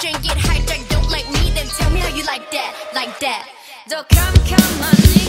Drink get hijacked. Don't like me, then tell me how you like that, like that. So come, come on.